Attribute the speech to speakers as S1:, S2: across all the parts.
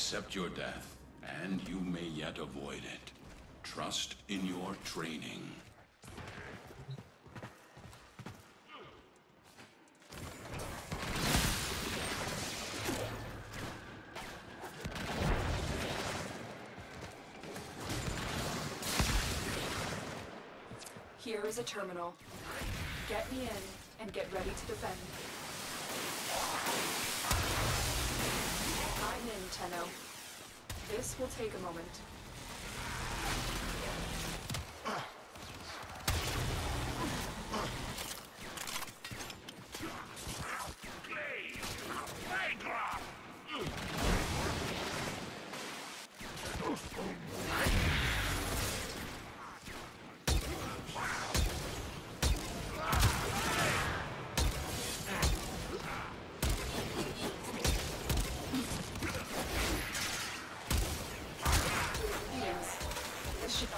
S1: Accept your death, and you may yet avoid it. Trust in your training.
S2: Here is a terminal. Get me in and get ready to defend. Tenno. This will take a moment. Greetings.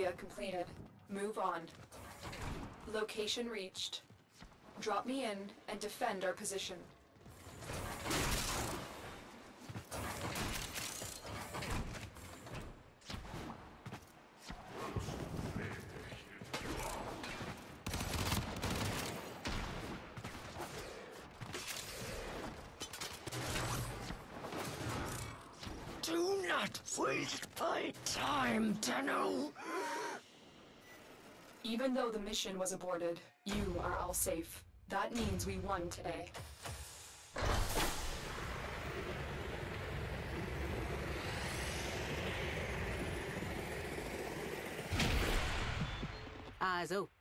S2: Area completed. Move on. Location reached. Drop me in and defend our position.
S3: Do not waste my time, Tenno.
S2: Even though the mission was aborted, you are all safe. That means we won today.
S4: Eyes open.